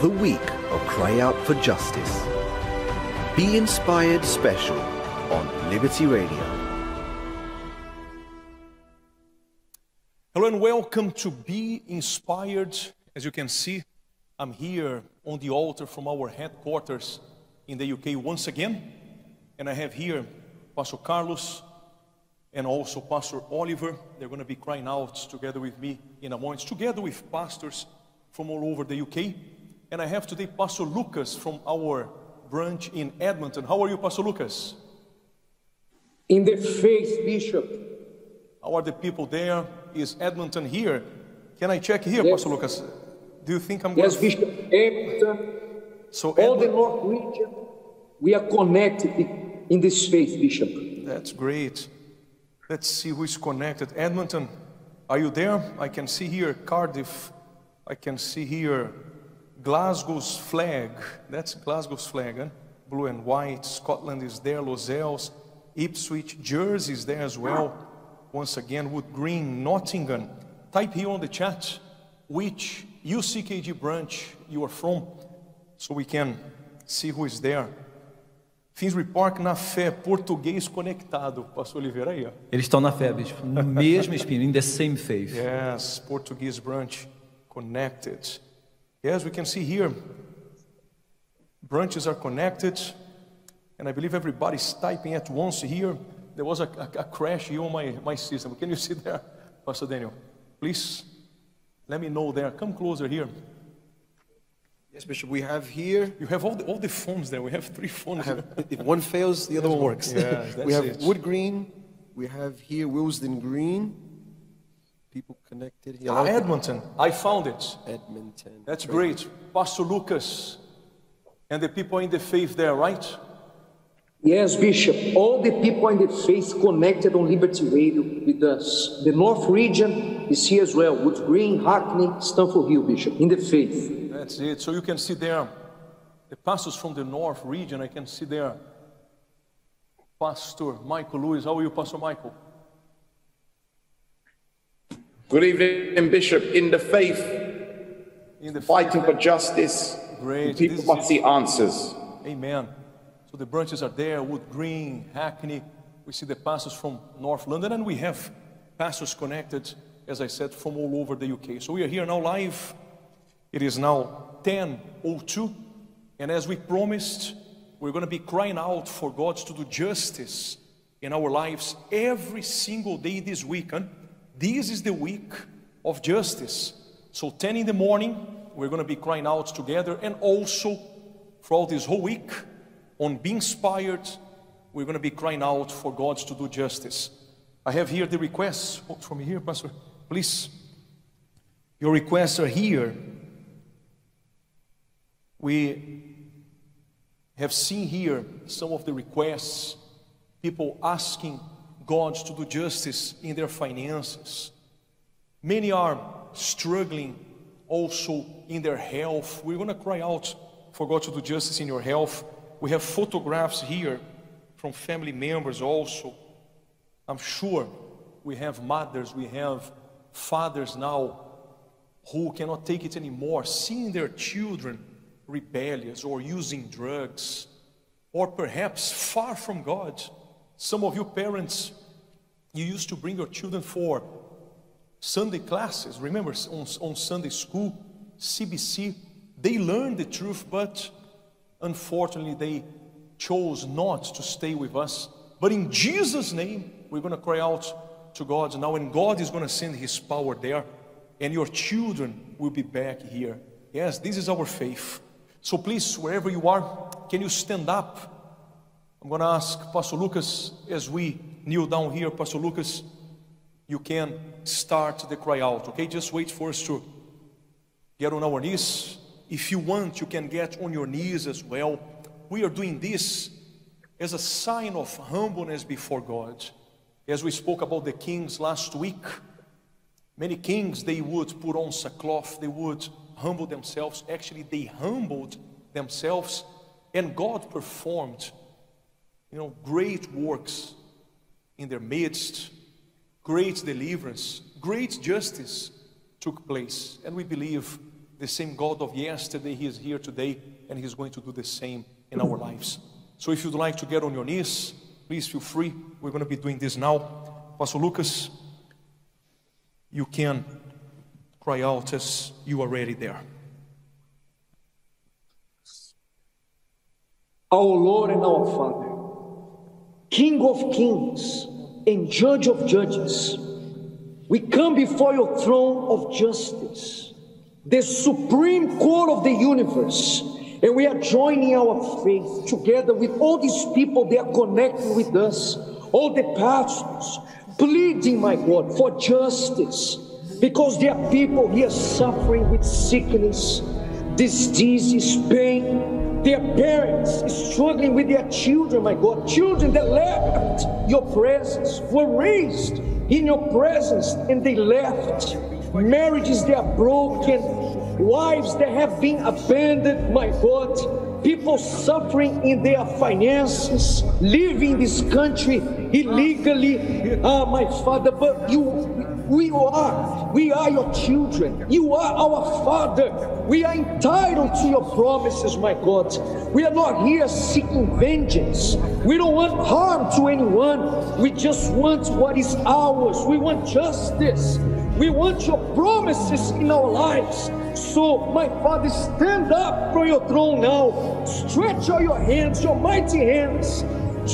the week of Cry Out for Justice. Be Inspired Special on Liberty Radio. Hello and welcome to Be Inspired. As you can see, I'm here on the altar from our headquarters in the UK once again. And I have here Pastor Carlos and also Pastor Oliver. They're going to be crying out together with me in a moment, together with pastors from all over the UK. And I have today Pastor Lucas from our branch in Edmonton. How are you, Pastor Lucas? In the faith, Bishop. How are the people there? Is Edmonton here? Can I check here, Yes. Pastor Lucas? Do you think I'm Yes, going Bishop. Edmonton, So all the North region, we are connected in this faith, Bishop. That's great. Let's see who is connected. Edmonton, are you there? I can see here Cardiff. I can see here Glasgow's flag. That's Glasgow's flag, huh? blue and white. Scotland is there. Lozells, Ipswich, Jersey is there as well. Once again, Wood Green, Nottingham. Type here on the chat which UCKG branch you are from, so we can see who is there. Finsbury Park na fé, português conectado. Pastor Oliveira aí, ó. Eles estão na fé, bispo. No mesmo espírito, in the same faith. Yes, Portuguese branch connected. Yes, we can see here. Branches are connected. And I believe everybody's typing at once here. There was a, a, a crash here on my, my system. Can you see there, Pastor Daniel? Please let me know there. Come closer here. Yes, Bishop, we have here, You have all the, all the phones there. We have three phones. have, if one fails, the other one works. That's we have it. Wood Green, we have here Willesden Green, people connected here. Ah, Edmonton. I found it. Edmonton. That's great. Pastor Lucas and the people in the faith there, right? Yes, Bishop. All the people in the faith connected on Liberty Radio with us. The North region is here as well. Wood Green, Hackney, Stamford Hill, Bishop, in the faith. That's it. So you can see there the pastors from the north region. I can see there Pastor Michael Lewis. How are you, Pastor Michael? Good evening, Bishop. In the faith, In the fighting for justice, Great. people must see answers. Amen. So the branches are there Wood Green, Hackney. We see the pastors from North London, and we have pastors connected, as I said, from all over the UK. So we are here now live. It is now 10.02, and as we promised, we're going to be crying out for God to do justice in our lives every single day this weekend. huh? This is the week of justice. So 10 in the morning, we're going to be crying out together, and also throughout this whole week on Be Inspired, we're going to be crying out for God to do justice. I have here the requests Oh, from here, Pastor. Please, your requests are here. We have seen here some of the requests, people asking God to do justice in their finances. Many are struggling also in their health. We're going to cry out for God to do justice in your health. We have photographs here from family members also. I'm sure we have mothers, we have fathers now who cannot take it anymore, seeing their children rebellious or using drugs, or perhaps far from God. Some of you parents, you used to bring your children for Sunday classes. Remember, on, on Sunday school, CBC, they learned the truth, but unfortunately, they chose not to stay with us. But in Jesus' name, we're going to cry out to God now, and God is going to send His power there, and your children will be back here. Yes, this is our faith. So please, wherever you are, can you stand up? I'm going to ask Pastor Lucas as we kneel down here, Pastor Lucas, you can start the cry out, okay? Just wait for us to get on our knees. If you want, you can get on your knees as well. We are doing this as a sign of humbleness before God. As we spoke about the kings last week, many kings they would put on sackcloth, they would humble themselves. Actually, they humbled themselves, and God performed, you know, great works in their midst. Great deliverance, great justice took place, and we believe the same God of yesterday, He is here today, and He's going to do the same in our lives. So if you'd like to get on your knees, please feel free. We're going to be doing this now. Pastor Lucas, you can cry out as you are ready there. Our Lord and our Father, King of kings and Judge of judges, we come before your throne of justice, the supreme court of the universe, and we are joining our faith together with all these people that are connected with us, all the pastors, pleading, my God, for justice, because there are people here suffering with sickness, diseases, pain, their parents struggling with their children, my God, children that left your presence, were raised in your presence, and they left. Marriages that are broken, wives that have been abandoned, my God, people suffering in their finances, living this country illegally. Ah, my Father, but you, we are, we are your children. You are our Father. We are entitled to your promises, my God. We are not here seeking vengeance. We don't want harm to anyone. We just want what is ours. We want justice. We want your promises in our lives. So, my Father, stand up from your throne now. Stretch out your hands, your mighty hands,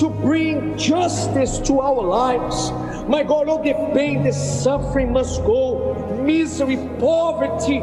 to bring justice to our lives. My God, all the pain, the suffering must go. Misery, poverty,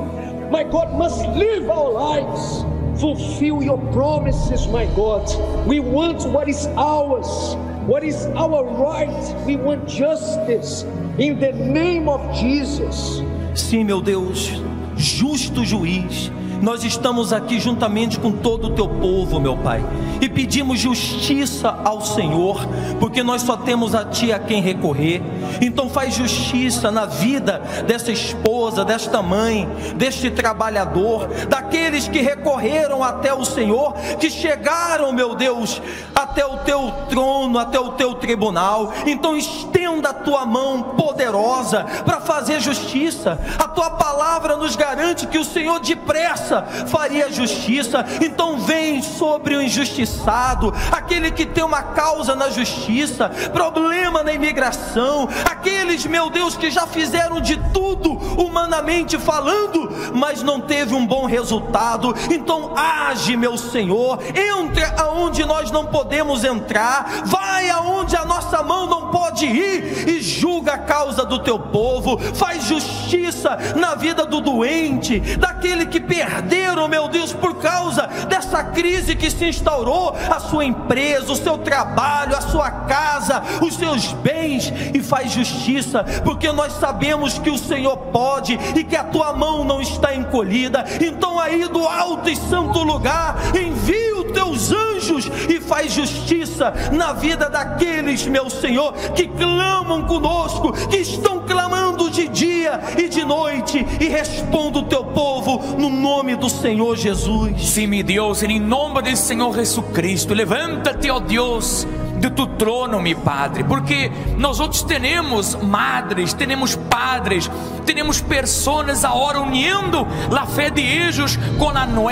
my God, must live our lives. Fulfill your promises, my God. We want what is ours, what is our right. We want justice in the name of Jesus. Sim, meu Deus, justo juiz. Nós estamos aqui juntamente com todo o teu povo, meu Pai, e pedimos justiça ao Senhor, porque nós só temos a Ti a quem recorrer. Então, faz justiça na vida dessa esposa, desta mãe, deste trabalhador, daqueles que recorreram até o Senhor, que chegaram, meu Deus, até o teu trono, até o teu tribunal. Então, estenda a tua mão poderosa para fazer justiça. A tua palavra nos garante que o Senhor depressa faria justiça. Então vem sobre o injustiçado, aquele que tem uma causa na justiça, problema na imigração, aqueles, meu Deus, que já fizeram de tudo humanamente falando, mas não teve um bom resultado. Então age, meu Senhor, entra aonde nós não podemos entrar, vai aonde a nossa mão não pode ir e julga a causa do teu povo, faz justiça na vida do doente, daquele que perderam, meu Deus, por causa dessa crise que se instaurou, a sua empresa, o seu trabalho, a sua casa, os seus bens, e faz justiça, porque nós sabemos que o Senhor pode e que a tua mão não está encolhida. Então, aí do alto e santo lugar, envia os teus anjos e faz justiça na vida daqueles, meu Senhor, que clamam conosco, que estão clamando de dia e de noite, e responda o teu povo no nome do Senhor Jesus. Sim, meu Deus, em nome do Senhor Jesus Cristo, levanta-te, ó Deus de tu trono, meu Padre, porque nós outros temos madres, temos padres, temos pessoas agora unindo a fé de ellos com a nossa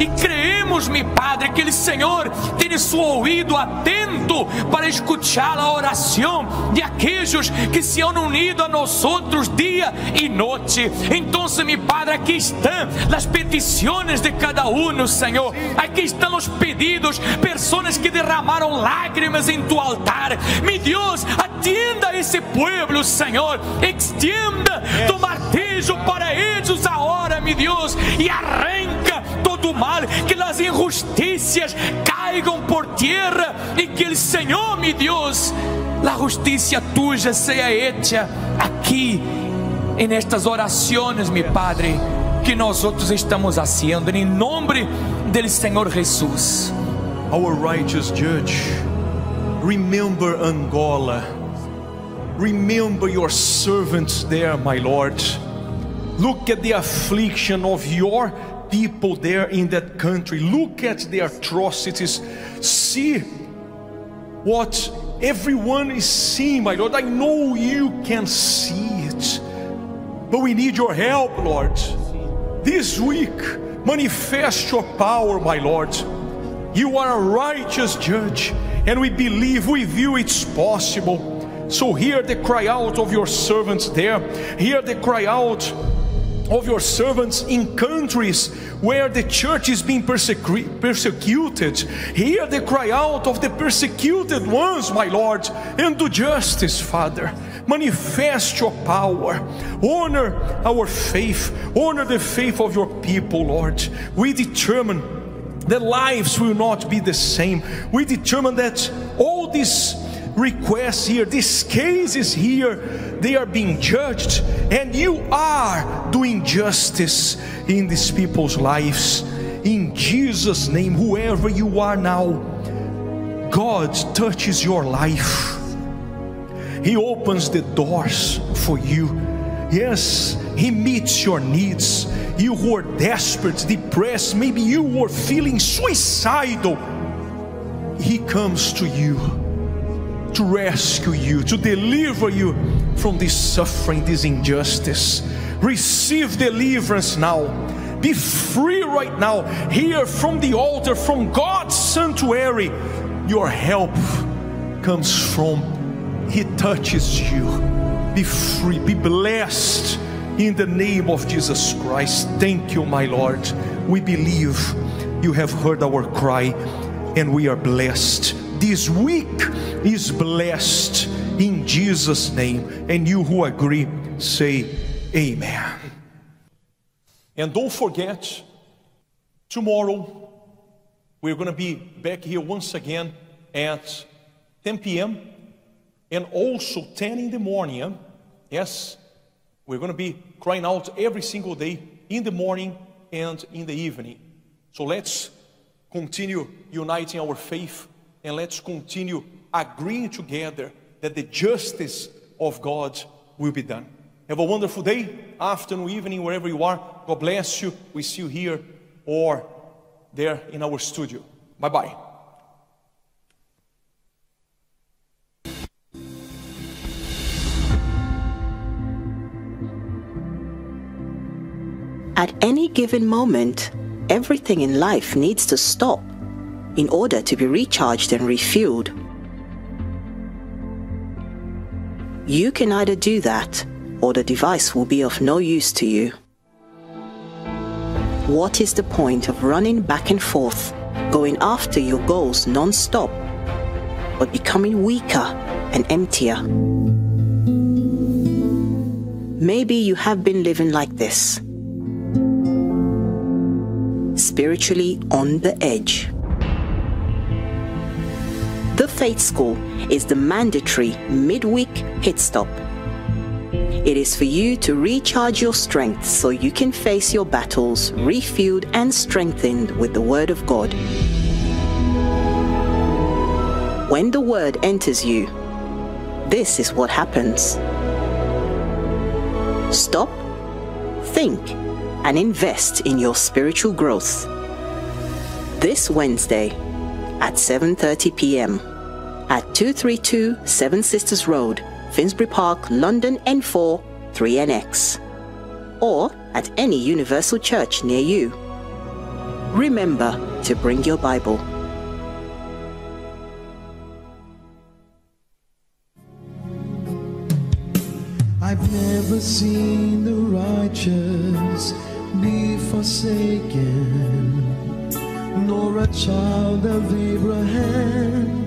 e creemos, meu Padre, que o Senhor tem seu ouvido atento para escuchar a oração de aqueles que se han unido a nós outros dia e noite. Então, meu Padre, aqui estão as petições de cada um, Senhor. Aqui estão os pedidos, pessoas que derramaram lágrimas en tu altar. Mi Dios, atienda a esse pueblo, Senhor. Extienda tu martillo para ellos ahora, mi Dios, e arranca todo o mal, que as injusticias caigam por tierra e que o Senhor, mi Dios, a justiça tuya seja hecha aqui, en estas orações, mi Padre, que nós outros estamos haciendo, em nome del Senhor Jesus. Our righteous judge. Remember Angola. Remember your servants there, my Lord. Look at the affliction of your people there in that country. Look at the atrocities. See what everyone is seeing, my Lord. I know you can see it, but we need your help, Lord. this week, manifest your power, my Lord. You are a righteous judge, and we believe with you it's possible. So hear the cry out of your servants there. Hear the cry out of your servants in countries where the church is being persecu- persecuted. Hear the cry out of the persecuted ones, my Lord, and do justice, Father. Manifest your power, honor our faith, honor the faith of your people, Lord. We determine that lives will not be the same. We determine that all these requests here, these cases here, they are being judged, and you are doing justice in these people's lives. In Jesus' name, whoever you are now, God touches your life. He opens the doors for you. Yes, He meets your needs. You who are desperate, depressed, maybe you were feeling suicidal, He comes to you to rescue you, to deliver you from this suffering, this injustice. Receive deliverance now. Be free right now. Here from the altar, from God's sanctuary, your help comes from. He touches you. Be free, be blessed in the name of Jesus Christ. Thank you, my Lord. We believe you have heard our cry and we are blessed. This week is blessed in Jesus' name. And you who agree, say amen. And don't forget, tomorrow we're going to be back here once again at 10 p.m. and also 10 in the morning. Yes, we're going to be crying out every single day in the morning and in the evening. So let's continue uniting our faith and let's continue agreeing together that the justice of God will be done. Have a wonderful day, afternoon, evening, wherever you are. God bless you. We see you here or there in our studio. Bye bye. At any given moment, everything in life needs to stop in order to be recharged and refueled. You can either do that, or the device will be of no use to you. What is the point of running back and forth, going after your goals non stop, but becoming weaker and emptier? Maybe you have been living like this spiritually on the edge. The Faith School is the mandatory midweek hit stop. It is for you to recharge your strength so you can face your battles refueled and strengthened with the Word of God. When the Word enters you, this is what happens. Stop, think, and invest in your spiritual growth. This Wednesday at 7:30 p.m. at 232 Seven Sisters Road, Finsbury Park, London N4 3NX, or at any Universal Church near you. Remember to bring your Bible. I've never seen the righteous be forsaken, nor a child of Abraham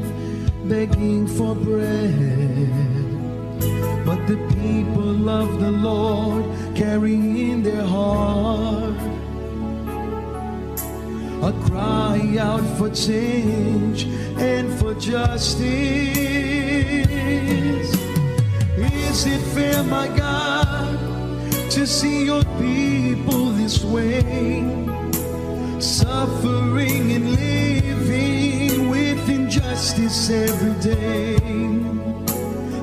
begging for bread. But the people of the Lord carry in their heart a cry out for change and for justice. Is it fair, my God, to see your people this way, suffering and living with injustice every day?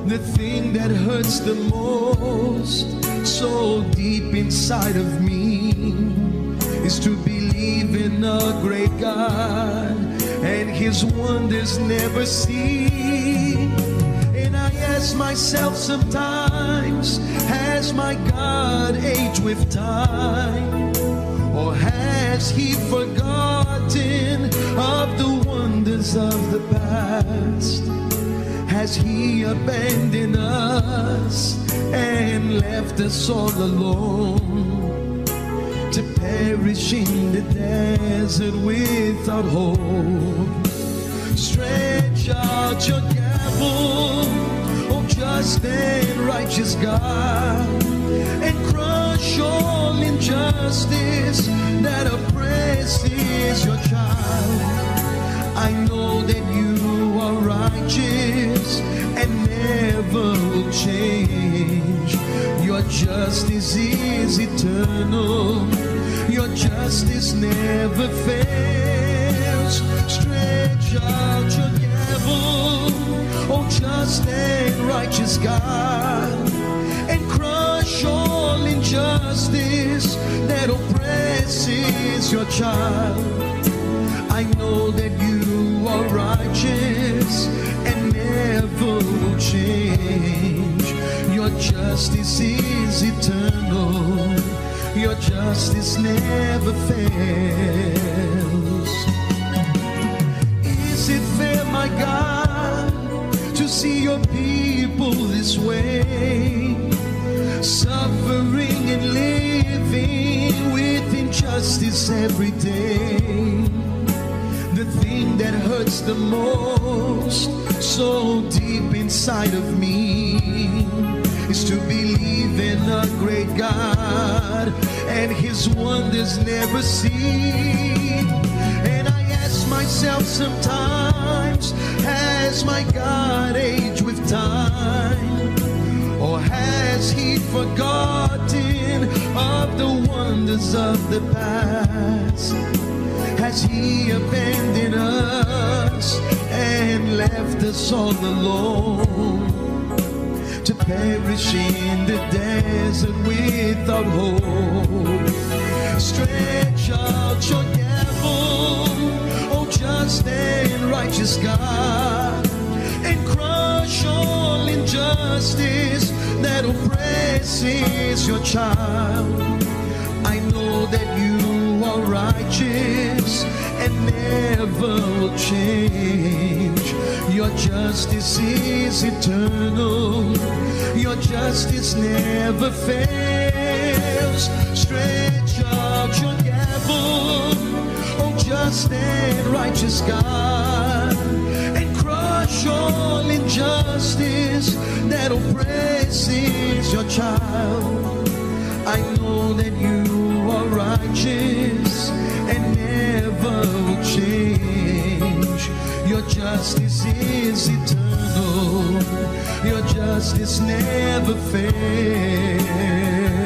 The thing that hurts the most, so deep inside of me, is to believe in a great God and His wonders never cease. Ask myself sometimes, has my God aged with time? Or has he forgotten of the wonders of the past? Has he abandoned us and left us all alone to perish in the desert without hope? Stretch out your gavel, oh just and righteous God, and crush all injustice that oppresses your child. I know that you are righteous and never will change. Your justice is eternal. Your justice never fails. Stretch out your gavel, oh just and righteous God, and crush all injustice that oppresses your child. I know that you are righteous and never will change. Your justice is eternal. Your justice never fails. My God, to see your people this way? Suffering and living with injustice every day the thing that hurts the most so deep inside of me is to believe in a great God and his wonders never cease. Myself sometimes, has my God aged with time? Or has he forgotten of the wonders of the past? Has he abandoned us and left us all alone to perish in the desert without hope? Stretch out your gavel, just and righteous God, and crush all injustice that oppresses your child. I know that you are righteous and never will change. Your justice is eternal. Your justice never fails. Stretch out your gavel, just and righteous God, and crush all injustice that oppresses your child. I know that you are righteous and never will change. Your justice is eternal. Your justice never fails.